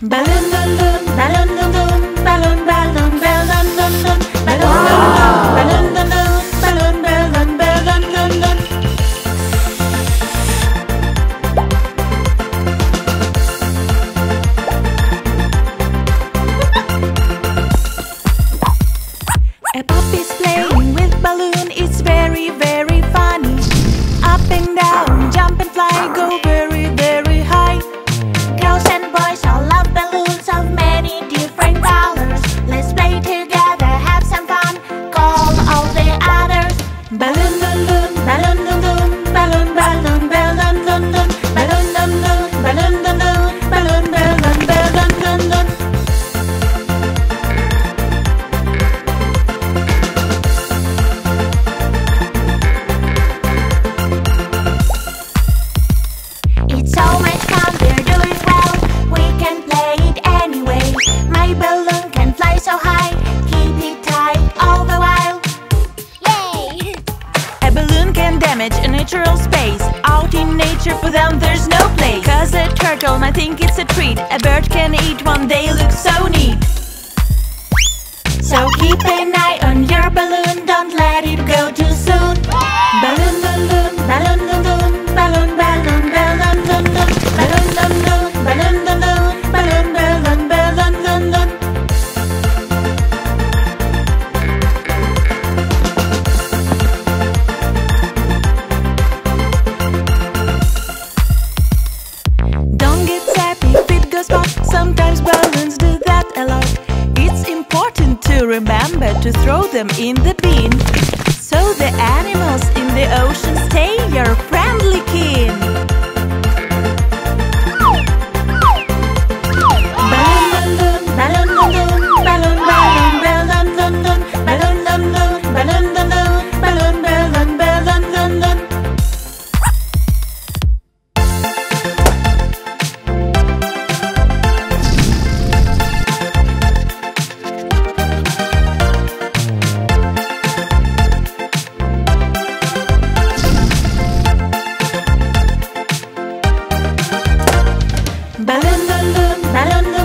balón, balón, balón. Natural space. Out in nature for them there's no place. Cause a turtle might think it's a treat. A bird can eat one they look so neat. So keep an eye remember to throw them in the bin So the animals in the ocean stay your friendly kin balón, balón, balón.